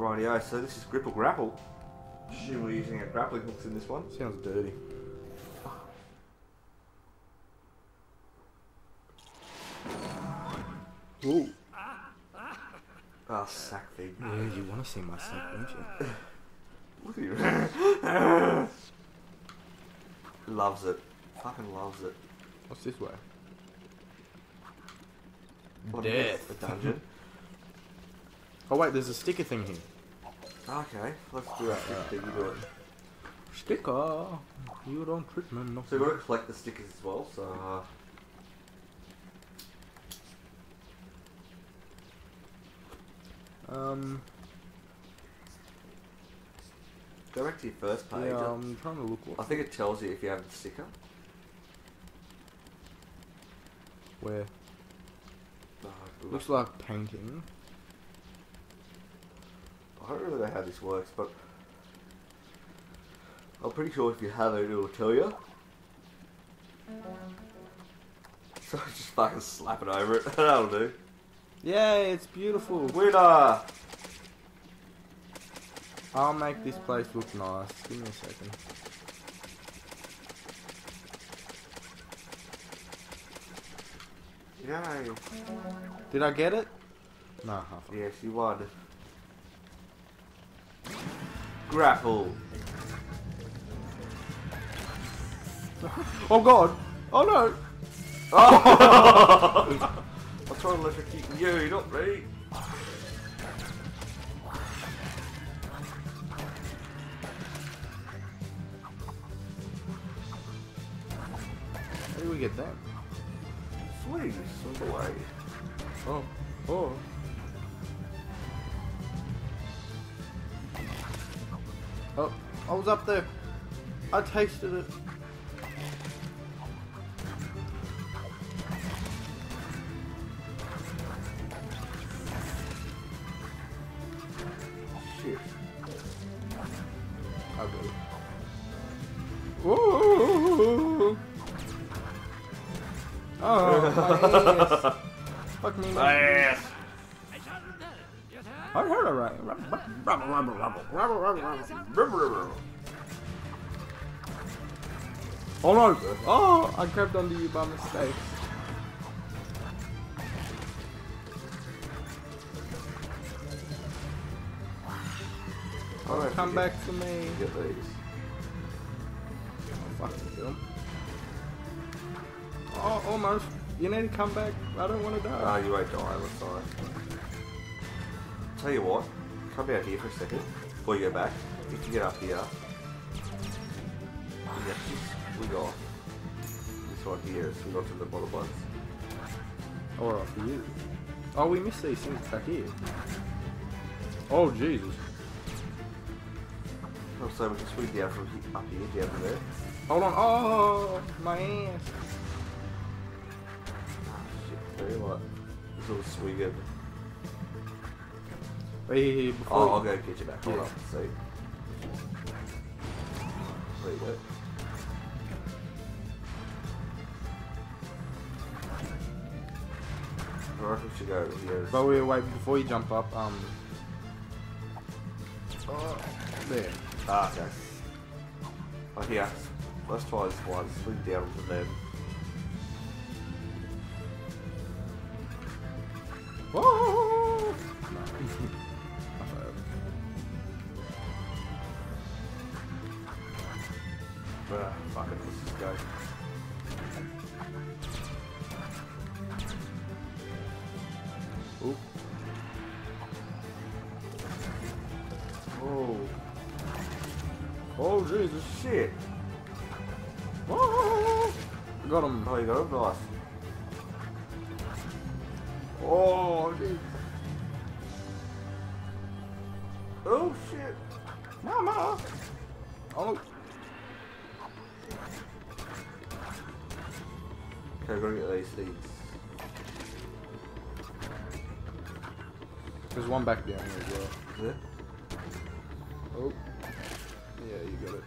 Rightio, so this is Gripple Grapple. Assume we're using our grappling hooks in this one. Sounds dirty. Ooh. Ah, sack thing. Yeah, you want to see my sack, don't you? Look at you. loves it. Fucking loves it. What's this way? What Death. A dungeon. Oh wait, there's a sticker thing here. okay, let's do that. thing. You do it. Sticker. You don't trick me. No. So we've got to collect the stickers as well, so... Uh, Um. go back to your first page. Yeah, I'm trying to look. I think it tells you if you have the sticker. Where? Uh, Looks like painting. I don't really know how this works, but... I'm pretty sure if you have it, it'll tell you. So just fucking slap it over it. That'll do. Yay, it's beautiful. Winner! Uh, I'll make this place look nice. Give me a second. Yay! Did I get it? No, half. Yes, you won. Grapple. Oh god! Oh no! Oh! I'm trying to electrocute you, not me. How do we get that? Sweet, swing away. Oh, oh. Oh, I was up there. I tasted it. Shit. I got it. Whoa! Oh, my ass. Fuck me. Ass. Oh no! Oh, I grabbed onto you by mistake. Alright, Come back to me. Get these. Oh, fucking kill him. Oh, almost. You need to come back. I don't want to Ah, die. you won't die, that's fine. Tell you what, come out here for a second before you go back. If you get up here, ah. we get this swing off. This one here, swing on to the bottom ones. Or oh, off for you. Oh, we missed these things back here. Oh, Jesus. Oh, also, we can swing down from he- up here, down to there. Hold on. Oh, my ass. Ah, shit, tell you what, this little swinging. Wait, here, here, before Oh, you- I'll go get you back. Hold Yeah. on, see. There you go. I reckon we should go here. But we wait before you jump up. Um. Oh, there. Ah, okay. Oh, here. Let's try this one. Swing down to them. Oh Jesus! shit. Whoa! Got him. Oh, you got him? Nice. Oh, jeez. Oh, shit. Mama! Oh, Okay, we're gonna get these seeds. there's one back down here as well. Is it? Oh. Yeah, you got it.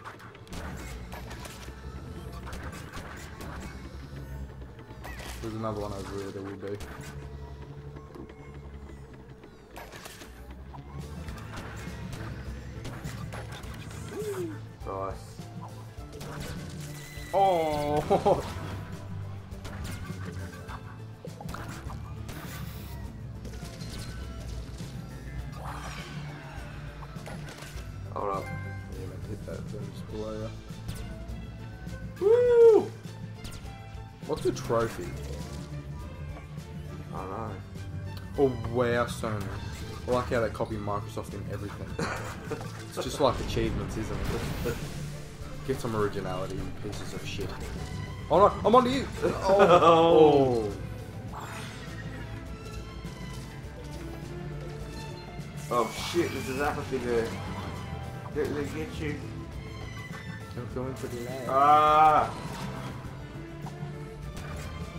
There's another one over here, there will be. Nice. Oh! trophy? I don't know. Oh wow, Sony. I like how they copy Microsoft in everything. it's just like achievements, isn't it? Get some originality, you pieces of shit. Oh no, I'm onto you! Oh. Oh shit, there's an apathy there. Did they get you? I'm going for the lag. Ah!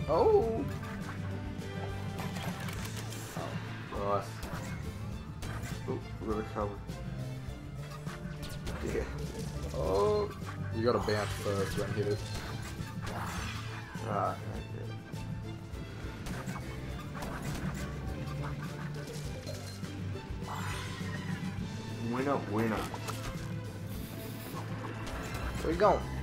Oh! Nice. Oh, we're gonna come. Yeah. Oh! You gotta bounce first, then hit it. Ah, okay. Winner, winner. Where you going?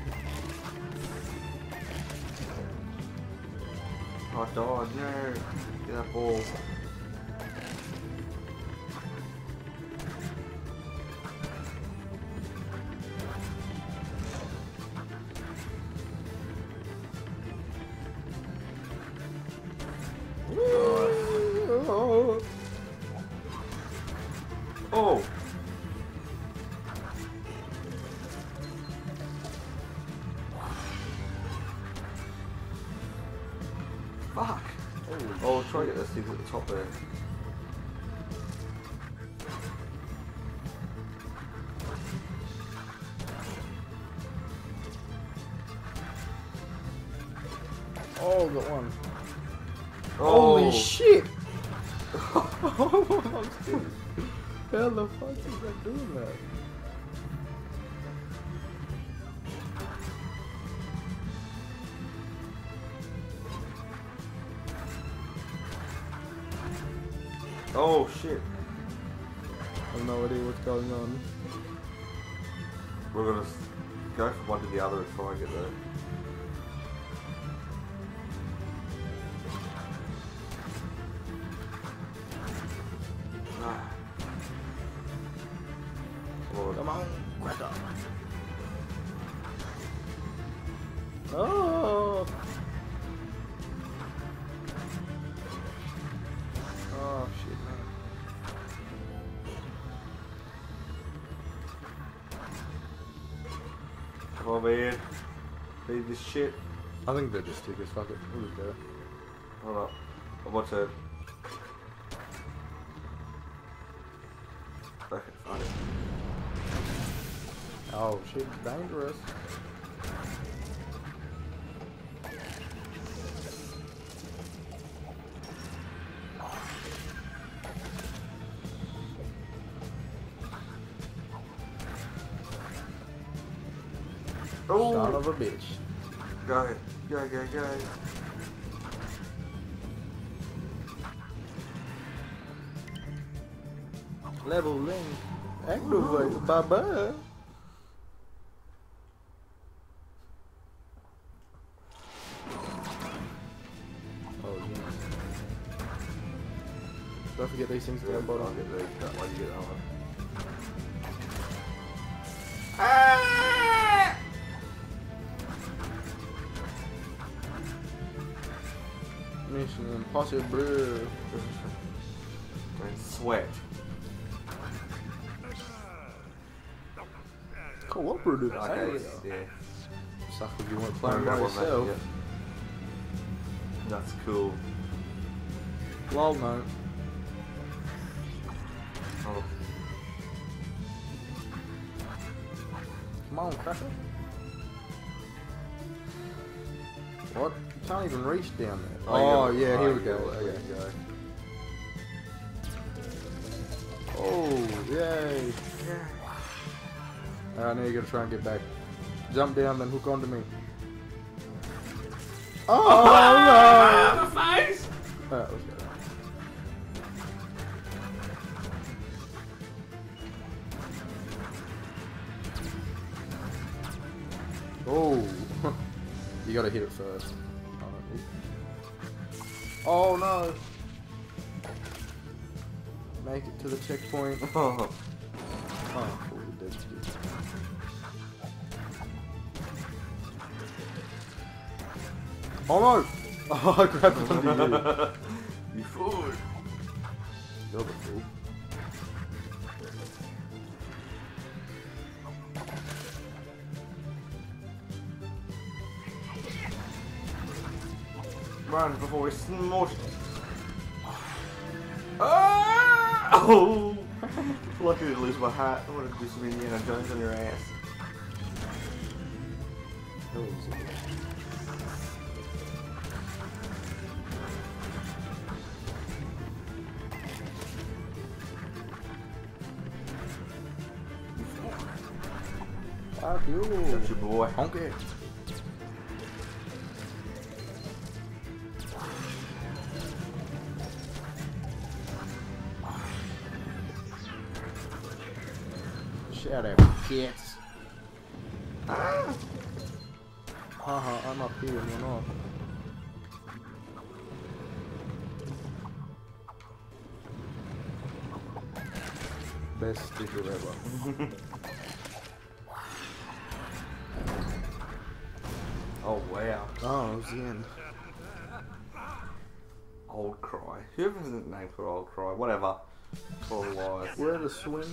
Oh, dog, no. Get that ball. Oh. Try to get this thing at the top there. Oh, got one. Oh. Holy shit! How the fuck is that doing that? Oh shit! I have no idea what's going on. We're gonna go from one to the other and try and get there. Come on, man. Leave this shit. I think they're just stickers, fuck it. We'll just go. Hold up. I'm on turn. Okay, fine. Oh shit, it's Son Oh! of a bitch. Go, go, go, go. Level link. Activate. Bye bye. Oh. Don't forget these things down bottom. get the, that one, you get that one. Ah! Mission impossible. And sweat. Cooperative Okay, yeah. Suck if you weren't Don't playing by on that, yourself. yeah. That's cool. Lol, no. Oh, Come on, cracker. What? You can't even reach down there. Oh, you oh, yeah, here oh, we go. gotta- Okay. go. Oh, yay. Alright, now you gotta try and get back. Jump down, then hook onto me. Oh, no! face! Alright, let's go. Oh. You gotta hit it first. Oh no! Make it to the checkpoint. Oh, Oh. Oh no! Oh, I grabbed onto you. you fool. You're the fool. Run before we smush. Ah! Oh! Lucky to lose my hat. I wanted to do some Indiana Jones on your ass. It. Fuck you. That's your boy. Honk it. Shout out, kids. Ah! Haha, I'm up here and you're not. Best sticker ever. Oh wow. Oh, it was the end. Old Cry. Whoever has a name for Old Cry, whatever. All lies. Where to swing?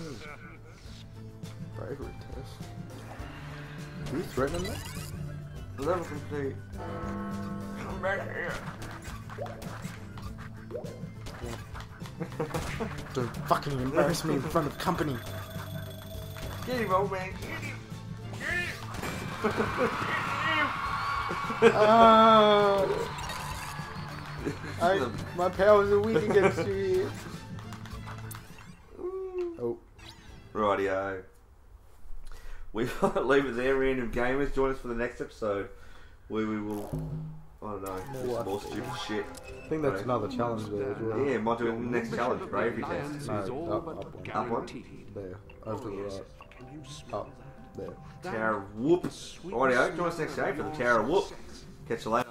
Bravery test. Are you threatening me? Level complete. Come back here. Don't fucking embarrass me in front of company. Get him, old man. Get him. Get him. Ah, I, my powers are weak against you. Oh, Rightio. We leave it there, random gamers. Join us for the next episode where we will, I don't know, do More some more what? stupid shit. I think that's another challenge there as well. Yeah, might do a next challenge, bravery test. No, is all up, but up one. Up one? There, over to the right. You smell Up, there. that? Tower Whoop. Sweet Rightio, join us next day for the of Tower Whoop. sex. Catch you later.